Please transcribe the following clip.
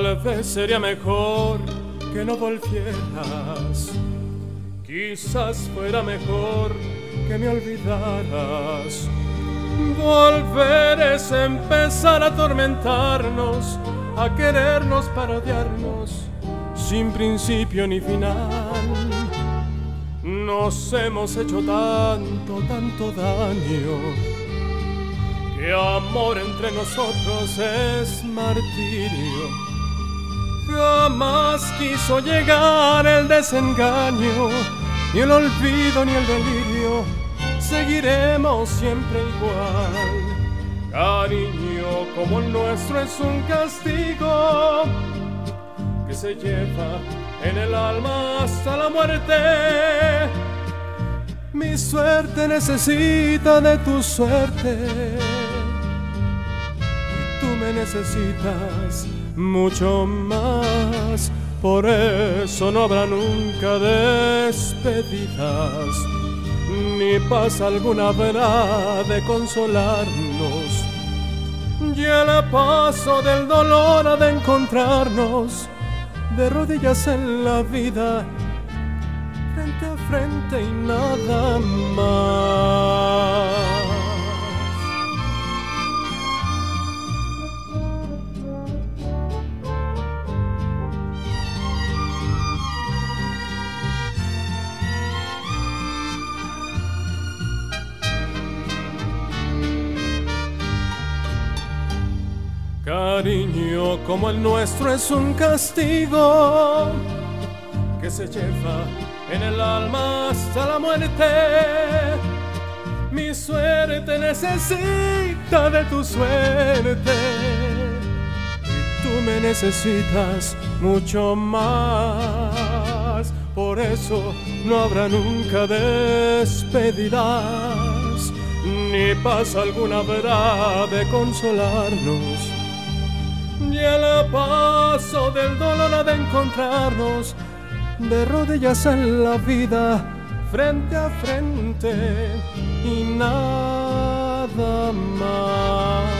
Tal vez sería mejor que no volvieras. Quizás fuera mejor que me olvidaras. Volver es empezar a atormentarnos, a querernos para odiarnos, sin principio ni final. Nos hemos hecho tanto, tanto daño, que amor entre nosotros es martirio. Jamás quiso llegar el desengaño, ni el olvido ni el delirio, seguiremos siempre igual. Cariño como el nuestro es un castigo que se lleva en el alma hasta la muerte. Mi suerte necesita de tu suerte. Y tú me necesitas mucho más. Por eso no habrá nunca despedidas, ni paz alguna habrá de consolarnos. Y el paso del dolor ha de encontrarnos de rodillas en la vida, frente a frente y nada más. Cariño como el nuestro es un castigo que se lleva en el alma hasta la muerte. Mi suerte necesita de tu suerte tú me necesitas mucho más. Por eso no habrá nunca despedidas, ni paz alguna habrá de consolarnos y el paso del dolor ha de encontrarnos de rodillas en la vida, frente a frente y nada más.